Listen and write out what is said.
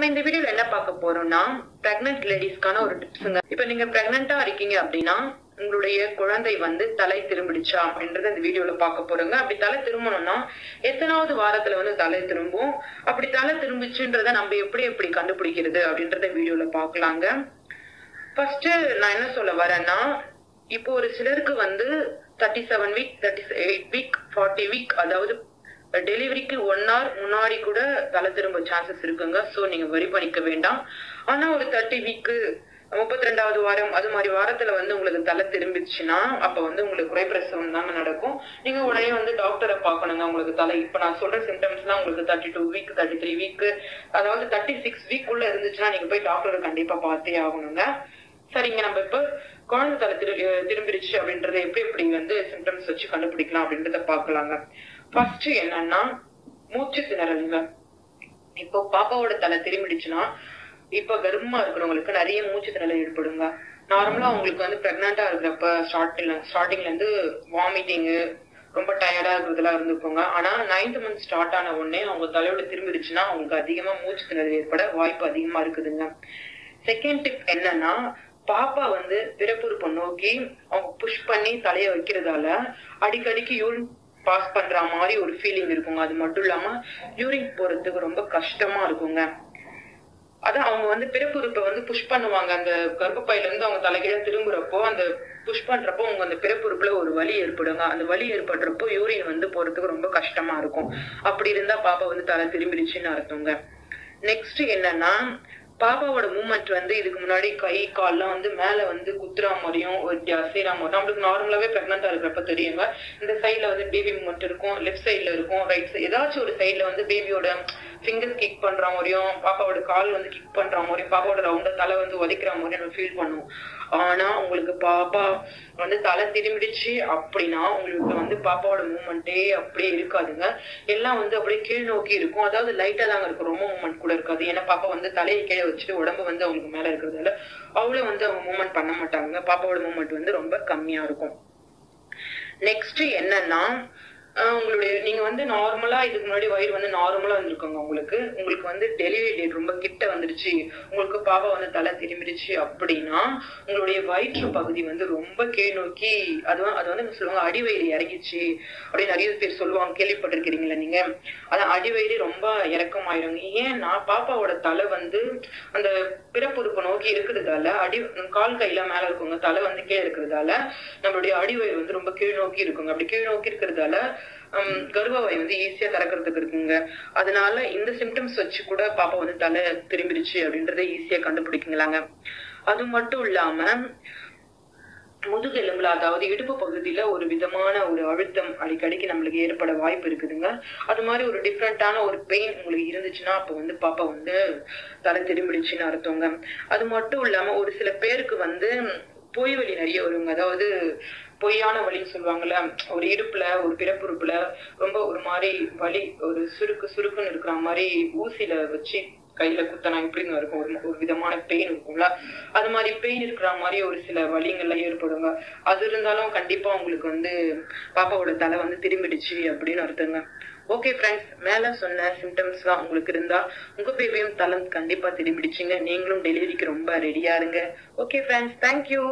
நம்ம இந்த வீடியோல என்ன பார்க்க போறோம்னா பிரெக்னன்ட் லேடிஸ்க்கான ஒரு டிப்ஸுங்க இப்ப நீங்க பிரெக்னண்டா இருக்கீங்க அப்படின்னா உங்களுடைய குழந்தை வந்து தலை திரும்பிடுச்சா அப்படின்றத இந்த வீடியோல பார்க்க போறோங்க. அப்படி தலை திரும்பணும்னா எத்தனாவது வாரத்துல வந்து தலை திரும்பும். அப்படி தலை திரும்பிச்சுன்றத நம்ம எப்படி எப்படி கண்டுபிடிக்கிறது அப்படின்றத வீடியோல பார்க்கலாங்க. ஃபர்ஸ்ட் நான் என்ன சொல்ல வரேன்னா இப்போ ஒரு சிலருக்கு வந்து thirty seven week thirty eight week forty week அதாவது டெலிவரிக்கு ஒன் ஹவர் முன்னாடி கூட தலை திரும்ப சான்சஸ் இருக்குங்க. ஸோ நீங்க வரி பண்ணிக்க வேண்டாம். ஆனா ஒரு தேர்ட்டி வீக்கு முப்பத்தி ரெண்டாவது வாரம் அது மாதிரி வாரத்துல வந்து உங்களுக்கு தலை திரும்பிச்சுன்னா அப்ப வந்து உங்களுக்கு குறைப்பிரசவம் தாங்க நடக்கும். நீங்க உடனே வந்து டாக்டரை பார்க்கணுங்க. உங்களுக்கு தலை இப்ப நான் சொல்ற சிம்டம்ஸ் எல்லாம் உங்களுக்கு thirty two week thirty three week அதாவது தேர்ட்டி சிக்ஸ் வீக் உள்ள இருந்துச்சுன்னா நீங்க போய் டாக்டரை கண்டிப்பா பார்த்தே ஆகணுங்க. சரிங்க நம்ம இப்ப குழந்தை தலை திரு திரும்பிடுச்சு அப்படின்றத எப்படி எப்படி வந்து சிம்டம்ஸ் வச்சு கண்டுபிடிக்கலாம் அப்படின்றத பார்க்கலாங்க. ஃபர்ஸ்ட் என்னன்னா மூச்சு திணறலுங்க. இப்போ பாப்பாவோட தலை திரும்பிடுச்சுன்னா இப்ப கர்ப்பமா இருக்கிறவங்களுக்கு நிறைய மூச்சு திணறல் ஏற்படுங்க. நார்மலா அவங்களுக்கு வந்து பிரெக்னண்டா இருக்கிறப்ப ஸ்டார்டிங்ல ஸ்டார்டிங்ல இருந்து வாமிட்டிங்கு ரொம்ப டயர்டா இருக்கிறதுலாம் இருந்துக்கோங்க. ஆனா நைன்த் மந்த் ஸ்டார்ட் ஆன உடனே அவங்க தலையோட திரும்பிடுச்சுன்னா அவங்களுக்கு அதிகமா மூச்சு திணறல் ஏற்பட வாய்ப்பு அதிகமா இருக்குதுங்க. செகண்ட் டிப் என்னன்னா பாப்பா வந்து பிறப்புறுப்பை நோக்கி அவங்க புஷ் பண்ணி தலையை வைக்கிறதால அடிக்கடிக்கு யூரின் பாஸ் பண்ற மாதிரி ஒரு ஃபீலிங் இருக்குங்க. அது மட்டும் இல்லாம யூரின் போறதுக்கு ரொம்ப கஷ்டமா இருக்குங்க. அதான் அவங்க வந்து பிறப்புறுப்பை வந்து புஷ் பண்ணுவாங்க. அந்த கர்ப்பப்பையில இருந்து அவங்க தலைகீழ திரும்புறப்போ அந்த புஷ் பண்றப்போ உங்க அந்த பிறப்புறுப்புல ஒரு வலி ஏற்படுங்க. அந்த வலி ஏற்படுறப்போ யூரின் வந்து போறதுக்கு ரொம்ப கஷ்டமா இருக்கும். அப்படி இருந்தா பாப்பா வந்து தலை திரும்பிடுச்சுன்னு அர்த்தங்க. நெக்ஸ்ட் என்னன்னா பாப்பாவோட மூமெண்ட் வந்து இதுக்கு முன்னாடி கை கால்லாம் வந்து மேல வந்து குத்துறா மாதிரியும் ஒரு அசைறா மாதிரி நம்மளுக்கு நார்மலாவே பிரெக்னண்டா இருக்கிறப்ப தெரியுங்க. இந்த சைட்ல வந்து பேபி மூமெண்ட் இருக்கும் லெஃப்ட் சைட்ல இருக்கும் ரைட் சைடு ஏதாச்சும் ஒரு சைட்ல வந்து பேபியோட ஃபிங்கர்ஸ் கிக் பண்ற மாதிரியும் பாப்பாவோட கால் வந்து கிக் பண்ற மாதிரியும் பாப்பாவோட ரவுண்டா தலை வந்து உதைக்கிற மாதிரி நம்ம ஃபீல் பண்ணுவோம். ஆனா உங்களுக்கு பாப்பா வந்து தலை திரும்பிடுச்சு அப்படின்னா உங்களுக்கு வந்து பாப்பாவோட மூமெண்ட்டே அப்படியே இருக்காதுங்க. எல்லாம் வந்து அப்படியே கீழ் நோக்கி இருக்கும். அதாவது லைட்டா தாங்க இருக்கும். ரொம்ப மூமெண்ட் கூட இருக்காது. ஏன்னா பாப்பா வந்து தலையை கீழே வச்சுட்டு உடம்பு வந்து அவங்களுக்கு மேல இருக்கிறதால அவ்வளவு வந்து அவங்க மூமெண்ட் பண்ண மாட்டாங்க. பாப்பாவோட மூமெண்ட் வந்து ரொம்ப கம்மியா இருக்கும். நெக்ஸ்ட் என்னன்னா உங்களுடைய நீங்க வந்து நார்மலா இதுக்கு முன்னாடி வயிறு வந்து நார்மலா வந்திருக்கோங்க உங்களுக்கு. உங்களுக்கு வந்து டெலிவரி டேட் ரொம்ப கிட்ட வந்துருச்சு. உங்களுக்கு பாப்பா வந்து தலை திரும்பிடுச்சு அப்படின்னா உங்களுடைய வயிற்று பகுதி வந்து ரொம்ப கீழ் நோக்கி அது அது வந்து சொல்லுவாங்க அடிவயிறு இறங்கிச்சு அப்படின்னு நிறைய பேர் சொல்லுவாங்க கேள்விப்பட்டிருக்கிறீங்களா நீங்க? அதான் அடிவயிறு ரொம்ப இறக்கமாயிருங்க ஏன்னா பாப்பாவோட தலை வந்து அந்த பிறப்புறுப்பு நோக்கி இருக்கிறதால அடி கால் கையில மேல இருக்குங்க தலை வந்து கீழே இருக்கிறதால நம்மளுடைய அடிவயிறு வந்து ரொம்ப கீழ் நோக்கி இருக்குங்க. அப்படி கீழ் நோக்கி இருக்கிறதால கர்ப்பவாய் வந்து ஈஸியா திறக்கிறதுக்கு இருக்குங்க. அதனால இந்த சிம்டம்ஸ் வச்சு கூட பாப்பா வந்து தலை திரும்பிடுச்சு அப்படின்றத ஈஸியா கண்டுபிடிக்கலாங்க. அது மட்டும் இல்லாம முதுகெலும்புல அதாவது இடுப்பு பகுதியில ஒரு விதமான ஒரு அழுத்தம் அடிக்கடிக்கு நம்மளுக்கு ஏற்பட வாய்ப்பு இருக்குதுங்க. அது மாதிரி ஒரு டிஃப்ரெண்டான ஒரு பெயின் உங்களுக்கு இருந்துச்சுன்னா அப்ப வந்து பாப்பா வந்து தலை திரும்பிடுச்சுன்னு அர்த்தங்க. அது மட்டும் இல்லாம ஒரு சில பேருக்கு வந்து பொய் வழி நிறைய வருங்க. அதாவது பொய்யான வழின்னு சொல்லுவாங்கல்ல ஒரு இடுப்புல ஒரு பிறப்புறுப்புல ரொம்ப ஒரு மாதிரி வலி ஒரு சுருக்கு சுருக்குன்னு இருக்கிற மாதிரி ஊசியில வச்சு கையில குத்தனா இப்படின்னு இருக்கும்? ஒரு ஒரு விதமான பெயின் இருக்கும்ல? அது மாதிரி பெயின் இருக்கிற மாதிரி ஒரு சில வலிங்கள்லாம் ஏற்படுங்க. அது இருந்தாலும் கண்டிப்பா உங்களுக்கு வந்து பாப்பாவோட தலை வந்து திரும்பிடுச்சு அப்படின்னு அர்த்தங்க. ஓகே ஃப்ரெண்ட்ஸ் மேல சொன்ன சிம்டம்ஸ்லாம் உங்களுக்கு இருந்தா உங்க பேபியும் தலை கண்டிப்பா திரும்பிடுச்சுங்க. நீங்களும் டெலிவரிக்கு ரொம்ப ரெடியா இருங்க. Okay friends thank you